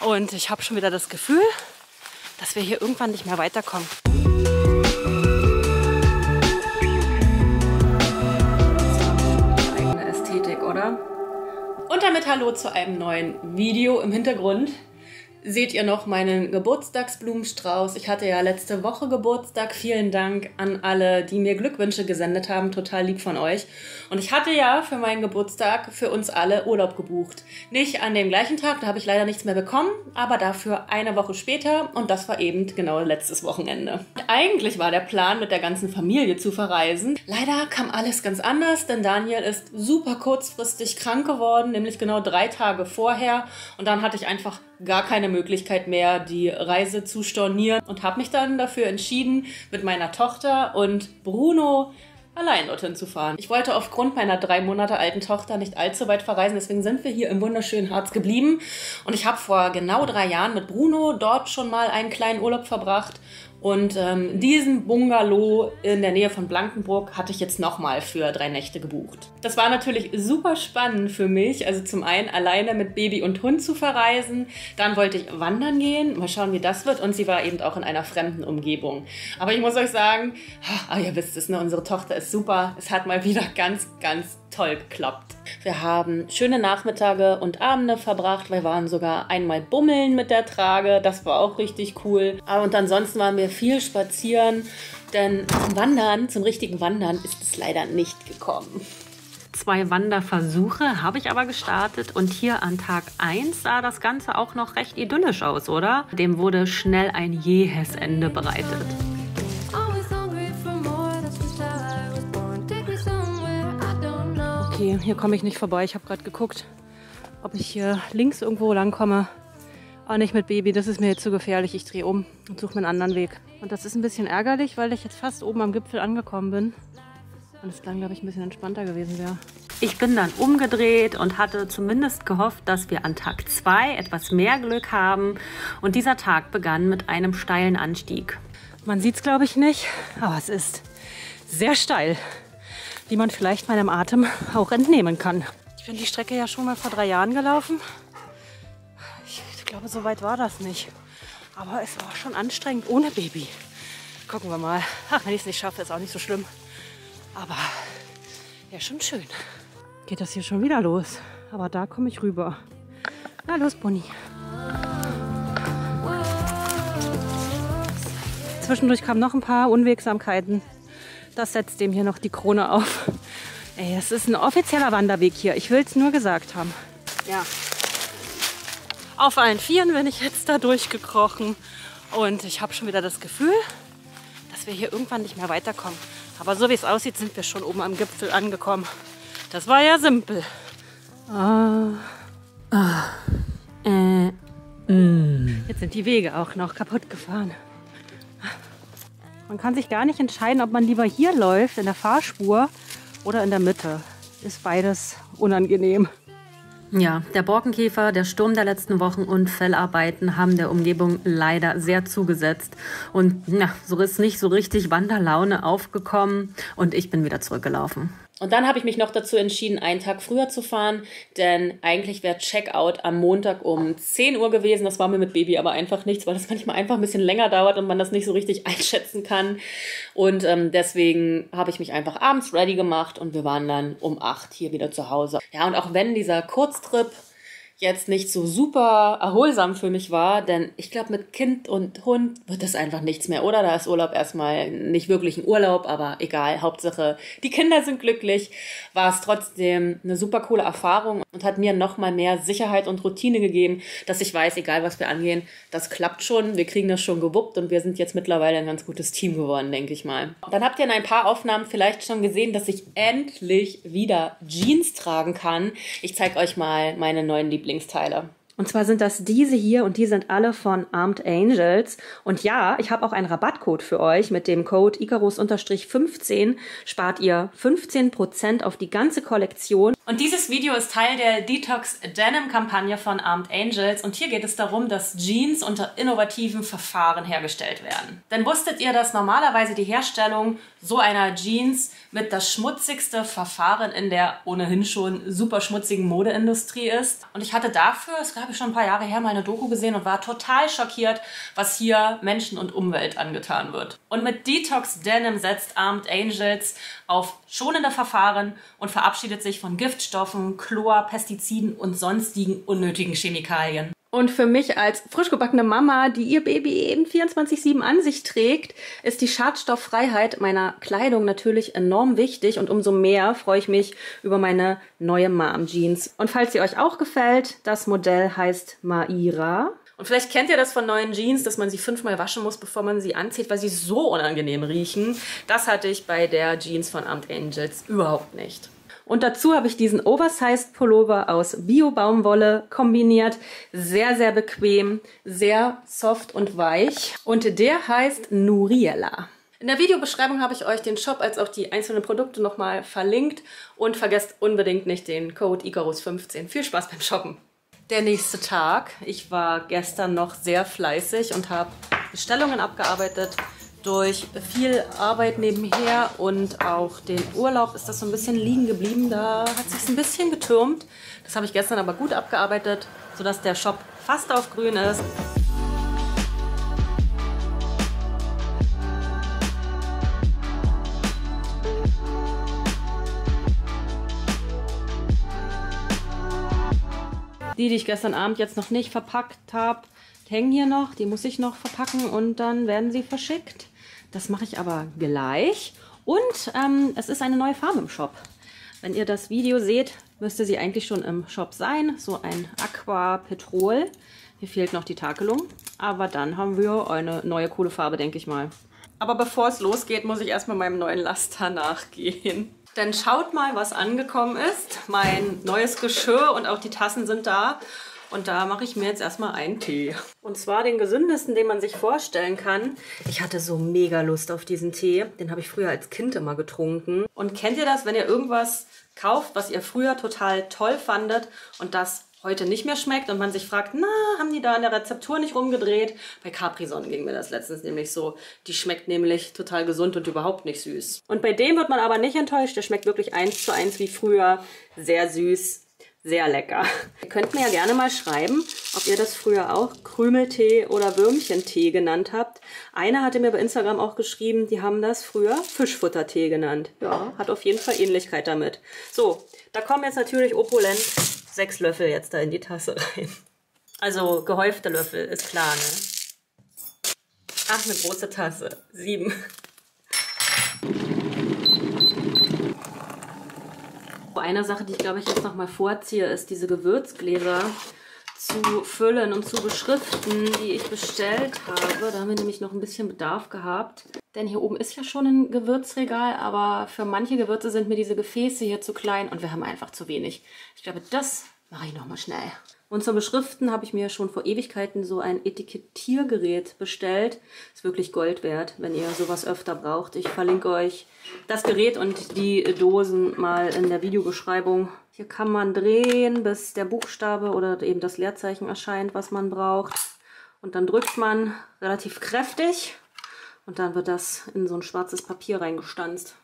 Und ich habe schon wieder das Gefühl, dass wir hier irgendwann nicht mehr weiterkommen. Eigene Ästhetik, oder? Und damit hallo zu einem neuen Video im Hintergrund seht ihr noch meinen Geburtstagsblumenstrauß. Ich hatte ja letzte Woche Geburtstag. Vielen Dank an alle, die mir Glückwünsche gesendet haben. Total lieb von euch. Und ich hatte ja für meinen Geburtstag für uns alle Urlaub gebucht. Nicht an dem gleichen Tag, da habe ich leider nichts mehr bekommen, aber dafür eine Woche später und das war eben genau letztes Wochenende. Eigentlich war der Plan, mit der ganzen Familie zu verreisen. Leider kam alles ganz anders, denn Daniel ist super kurzfristig krank geworden, nämlich genau drei Tage vorher. Und dann hatte ich einfach gar keine Möglichkeit mehr, die Reise zu stornieren und habe mich dann dafür entschieden, mit meiner Tochter und Bruno allein dorthin zu fahren. Ich wollte aufgrund meiner drei Monate alten Tochter nicht allzu weit verreisen, deswegen sind wir hier im wunderschönen Harz geblieben. Und ich habe vor genau drei Jahren mit Bruno dort schon mal einen kleinen Urlaub verbracht und ähm, diesen Bungalow in der Nähe von Blankenburg hatte ich jetzt nochmal für drei Nächte gebucht. Das war natürlich super spannend für mich. Also zum einen alleine mit Baby und Hund zu verreisen. Dann wollte ich wandern gehen. Mal schauen, wie das wird. Und sie war eben auch in einer fremden Umgebung. Aber ich muss euch sagen, ah, ihr wisst es, ne? unsere Tochter ist super. Es hat mal wieder ganz, ganz toll geklappt. Wir haben schöne Nachmittage und Abende verbracht. Wir waren sogar einmal bummeln mit der Trage. Das war auch richtig cool. Und ansonsten waren wir viel spazieren, denn zum Wandern, zum richtigen Wandern ist es leider nicht gekommen. Zwei Wanderversuche habe ich aber gestartet und hier an Tag 1 sah das Ganze auch noch recht idyllisch aus, oder? Dem wurde schnell ein jähes Ende bereitet. Okay, hier komme ich nicht vorbei. Ich habe gerade geguckt, ob ich hier links irgendwo lang komme. Aber nicht mit Baby, das ist mir jetzt zu gefährlich. Ich drehe um und suche mir einen anderen Weg. Und das ist ein bisschen ärgerlich, weil ich jetzt fast oben am Gipfel angekommen bin. Und es dann, glaube ich, ein bisschen entspannter gewesen wäre. Ich bin dann umgedreht und hatte zumindest gehofft, dass wir an Tag 2 etwas mehr Glück haben. Und dieser Tag begann mit einem steilen Anstieg. Man sieht es, glaube ich, nicht, aber es ist sehr steil die man vielleicht meinem Atem auch entnehmen kann. Ich bin die Strecke ja schon mal vor drei Jahren gelaufen. Ich glaube, so weit war das nicht. Aber es war schon anstrengend ohne Baby. Gucken wir mal. Ach, wenn ich es nicht schaffe, ist auch nicht so schlimm. Aber ja, schon schön. Geht das hier schon wieder los? Aber da komme ich rüber. Na los, Bonnie. Zwischendurch kamen noch ein paar Unwegsamkeiten. Das setzt dem hier noch die Krone auf. Ey, es ist ein offizieller Wanderweg hier. Ich will es nur gesagt haben. Ja. Auf allen Vieren bin ich jetzt da durchgekrochen. Und ich habe schon wieder das Gefühl, dass wir hier irgendwann nicht mehr weiterkommen. Aber so wie es aussieht, sind wir schon oben am Gipfel angekommen. Das war ja simpel. Ah. Ah. Äh. Mm. Jetzt sind die Wege auch noch kaputt gefahren. Man kann sich gar nicht entscheiden, ob man lieber hier läuft, in der Fahrspur oder in der Mitte. Ist beides unangenehm. Ja, der Borkenkäfer, der Sturm der letzten Wochen und Fellarbeiten haben der Umgebung leider sehr zugesetzt. Und ja, so ist nicht so richtig Wanderlaune aufgekommen und ich bin wieder zurückgelaufen. Und dann habe ich mich noch dazu entschieden, einen Tag früher zu fahren, denn eigentlich wäre Checkout am Montag um 10 Uhr gewesen. Das war mir mit Baby aber einfach nichts, weil das manchmal einfach ein bisschen länger dauert und man das nicht so richtig einschätzen kann. Und ähm, deswegen habe ich mich einfach abends ready gemacht und wir waren dann um 8 hier wieder zu Hause. Ja, und auch wenn dieser Kurztrip jetzt nicht so super erholsam für mich war, denn ich glaube, mit Kind und Hund wird das einfach nichts mehr, oder? Da ist Urlaub erstmal nicht wirklich ein Urlaub, aber egal, Hauptsache, die Kinder sind glücklich, war es trotzdem eine super coole Erfahrung und hat mir nochmal mehr Sicherheit und Routine gegeben, dass ich weiß, egal was wir angehen, das klappt schon, wir kriegen das schon gewuppt und wir sind jetzt mittlerweile ein ganz gutes Team geworden, denke ich mal. Dann habt ihr in ein paar Aufnahmen vielleicht schon gesehen, dass ich endlich wieder Jeans tragen kann. Ich zeige euch mal meine neuen Lieblings Lieblingsteile. Und zwar sind das diese hier und die sind alle von Armed Angels. Und ja, ich habe auch einen Rabattcode für euch. Mit dem Code Icarus-15 spart ihr 15% auf die ganze Kollektion. Und dieses Video ist Teil der Detox Denim Kampagne von Armed Angels. Und hier geht es darum, dass Jeans unter innovativen Verfahren hergestellt werden. Denn wusstet ihr, dass normalerweise die Herstellung so einer Jeans mit das schmutzigste Verfahren in der ohnehin schon super schmutzigen Modeindustrie ist? Und ich hatte dafür, es gab habe ich schon ein paar Jahre her mal eine Doku gesehen und war total schockiert, was hier Menschen und Umwelt angetan wird. Und mit Detox Denim setzt Armed Angels auf schonende Verfahren und verabschiedet sich von Giftstoffen, Chlor, Pestiziden und sonstigen unnötigen Chemikalien. Und für mich als frisch gebackene Mama, die ihr Baby eben 24-7 an sich trägt, ist die Schadstofffreiheit meiner Kleidung natürlich enorm wichtig und umso mehr freue ich mich über meine neue Mom Jeans. Und falls sie euch auch gefällt, das Modell heißt Maira. Und vielleicht kennt ihr das von neuen Jeans, dass man sie fünfmal waschen muss, bevor man sie anzieht, weil sie so unangenehm riechen. Das hatte ich bei der Jeans von Amt Angels überhaupt nicht. Und dazu habe ich diesen Oversized Pullover aus Bio-Baumwolle kombiniert. Sehr, sehr bequem, sehr soft und weich. Und der heißt Nuriella. In der Videobeschreibung habe ich euch den Shop als auch die einzelnen Produkte nochmal verlinkt. Und vergesst unbedingt nicht den Code ICARUS15. Viel Spaß beim Shoppen. Der nächste Tag. Ich war gestern noch sehr fleißig und habe Bestellungen abgearbeitet durch viel Arbeit nebenher und auch den Urlaub ist das so ein bisschen liegen geblieben. Da hat sich ein bisschen getürmt. Das habe ich gestern aber gut abgearbeitet, sodass der Shop fast auf grün ist. Die, die ich gestern Abend jetzt noch nicht verpackt habe, hängen hier noch. Die muss ich noch verpacken und dann werden sie verschickt. Das mache ich aber gleich. Und ähm, es ist eine neue Farbe im Shop. Wenn ihr das Video seht, müsste sie eigentlich schon im Shop sein. So ein Aqua Petrol. Hier fehlt noch die Takelung. Aber dann haben wir eine neue coole Farbe, denke ich mal. Aber bevor es losgeht, muss ich erstmal meinem neuen Laster nachgehen. Denn schaut mal, was angekommen ist. Mein neues Geschirr und auch die Tassen sind da. Und da mache ich mir jetzt erstmal einen Tee. Und zwar den gesündesten, den man sich vorstellen kann. Ich hatte so mega Lust auf diesen Tee. Den habe ich früher als Kind immer getrunken. Und kennt ihr das, wenn ihr irgendwas kauft, was ihr früher total toll fandet und das heute nicht mehr schmeckt und man sich fragt, na, haben die da in der Rezeptur nicht rumgedreht? Bei Capri-Sonne ging mir das letztens nämlich so. Die schmeckt nämlich total gesund und überhaupt nicht süß. Und bei dem wird man aber nicht enttäuscht. Der schmeckt wirklich eins zu eins wie früher. Sehr süß, sehr lecker. Ihr könnt mir ja gerne mal schreiben, ob ihr das früher auch Krümeltee oder Würmchentee genannt habt. Eine hatte mir bei Instagram auch geschrieben, die haben das früher Fischfuttertee genannt. Ja, hat auf jeden Fall Ähnlichkeit damit. So, da kommen jetzt natürlich opulent sechs Löffel jetzt da in die Tasse rein. Also gehäufte Löffel, ist klar, ne? Ach, eine große Tasse. Sieben. Eine Sache, die ich glaube ich jetzt noch mal vorziehe, ist diese Gewürzgläser zu füllen und zu beschriften, die ich bestellt habe. Da haben wir nämlich noch ein bisschen Bedarf gehabt. Denn hier oben ist ja schon ein Gewürzregal, aber für manche Gewürze sind mir diese Gefäße hier zu klein und wir haben einfach zu wenig. Ich glaube, das mache ich noch mal schnell. Und zum Beschriften habe ich mir schon vor Ewigkeiten so ein Etikettiergerät bestellt. Ist wirklich Gold wert, wenn ihr sowas öfter braucht. Ich verlinke euch das Gerät und die Dosen mal in der Videobeschreibung. Hier kann man drehen, bis der Buchstabe oder eben das Leerzeichen erscheint, was man braucht. Und dann drückt man relativ kräftig und dann wird das in so ein schwarzes Papier reingestanzt.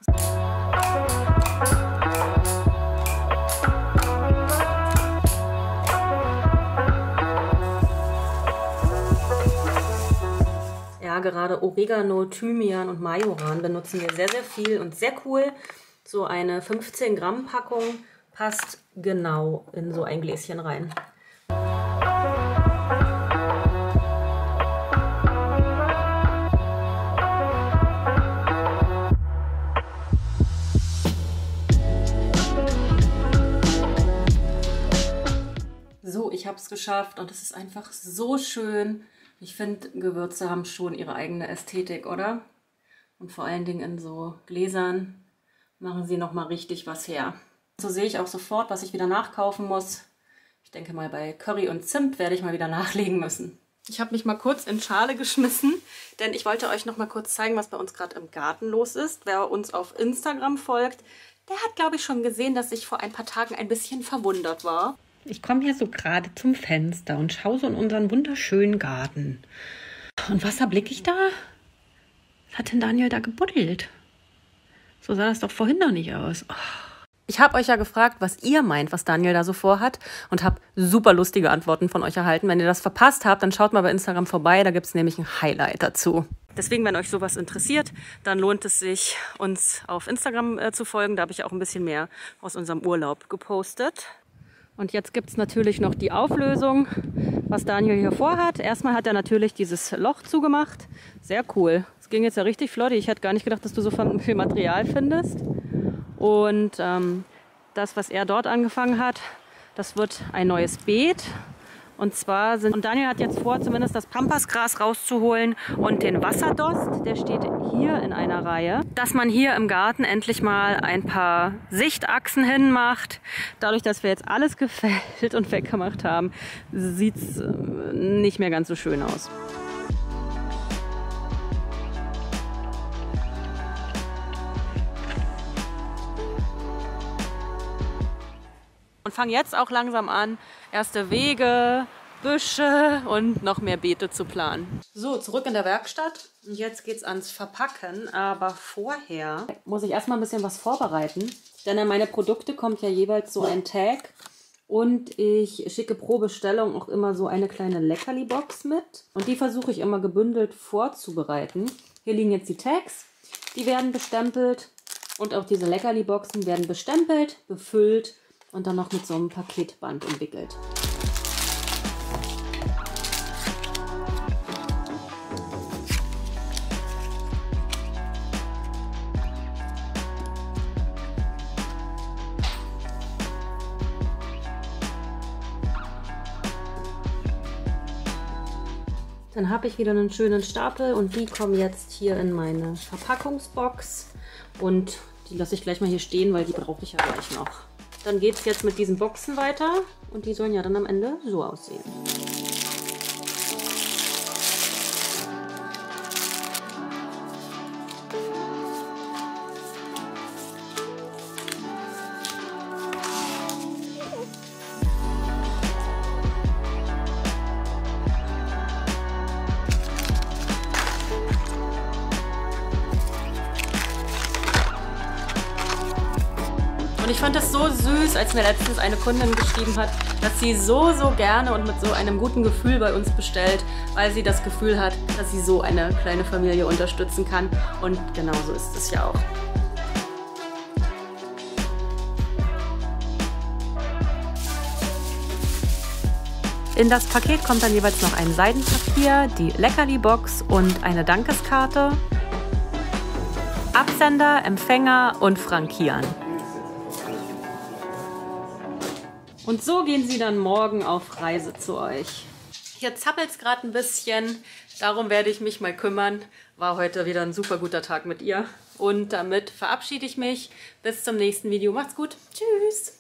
Gerade Oregano, Thymian und Majoran benutzen wir sehr, sehr viel und sehr cool. So eine 15 Gramm Packung passt genau in so ein Gläschen rein. So, ich habe es geschafft und es ist einfach so schön. Ich finde, Gewürze haben schon ihre eigene Ästhetik, oder? Und vor allen Dingen in so Gläsern machen sie nochmal richtig was her. So sehe ich auch sofort, was ich wieder nachkaufen muss. Ich denke mal, bei Curry und Zimt werde ich mal wieder nachlegen müssen. Ich habe mich mal kurz in Schale geschmissen, denn ich wollte euch noch mal kurz zeigen, was bei uns gerade im Garten los ist. Wer uns auf Instagram folgt, der hat, glaube ich, schon gesehen, dass ich vor ein paar Tagen ein bisschen verwundert war. Ich komme hier so gerade zum Fenster und schaue so in unseren wunderschönen Garten. Und was erblicke ich da? Was hat denn Daniel da gebuddelt? So sah das doch vorhin noch nicht aus. Oh. Ich habe euch ja gefragt, was ihr meint, was Daniel da so vorhat und habe super lustige Antworten von euch erhalten. Wenn ihr das verpasst habt, dann schaut mal bei Instagram vorbei, da gibt es nämlich ein Highlight dazu. Deswegen, wenn euch sowas interessiert, dann lohnt es sich, uns auf Instagram äh, zu folgen. Da habe ich auch ein bisschen mehr aus unserem Urlaub gepostet. Und jetzt gibt es natürlich noch die Auflösung, was Daniel hier vorhat. Erstmal hat er natürlich dieses Loch zugemacht. Sehr cool. Es ging jetzt ja richtig flott. Ich hätte gar nicht gedacht, dass du so viel Material findest. Und ähm, das, was er dort angefangen hat, das wird ein neues Beet. Und zwar sind, und Daniel hat jetzt vor, zumindest das Pampasgras rauszuholen und den Wasserdost, der steht hier in einer Reihe, dass man hier im Garten endlich mal ein paar Sichtachsen hinmacht. Dadurch, dass wir jetzt alles gefällt und weggemacht haben, sieht es äh, nicht mehr ganz so schön aus. und fange jetzt auch langsam an, erste Wege, Büsche und noch mehr Beete zu planen. So, zurück in der Werkstatt. Jetzt geht es ans Verpacken. Aber vorher muss ich erstmal ein bisschen was vorbereiten. Denn an meine Produkte kommt ja jeweils so ein Tag. Und ich schicke pro Bestellung auch immer so eine kleine Leckerli-Box mit. Und die versuche ich immer gebündelt vorzubereiten. Hier liegen jetzt die Tags. Die werden bestempelt. Und auch diese Leckerli-Boxen werden bestempelt, befüllt und dann noch mit so einem Paketband umwickelt. Dann habe ich wieder einen schönen Stapel und die kommen jetzt hier in meine Verpackungsbox. Und die lasse ich gleich mal hier stehen, weil die brauche ich ja gleich noch. Dann geht es jetzt mit diesen Boxen weiter und die sollen ja dann am Ende so aussehen. Und ich fand das so süß, als mir letztens eine Kundin geschrieben hat, dass sie so, so gerne und mit so einem guten Gefühl bei uns bestellt, weil sie das Gefühl hat, dass sie so eine kleine Familie unterstützen kann. Und genauso ist es ja auch. In das Paket kommt dann jeweils noch ein Seidenpapier, die Leckerli-Box und eine Dankeskarte. Absender, Empfänger und Frankieren. Und so gehen sie dann morgen auf Reise zu euch. Hier zappelt es gerade ein bisschen, darum werde ich mich mal kümmern. War heute wieder ein super guter Tag mit ihr. Und damit verabschiede ich mich. Bis zum nächsten Video. Macht's gut. Tschüss.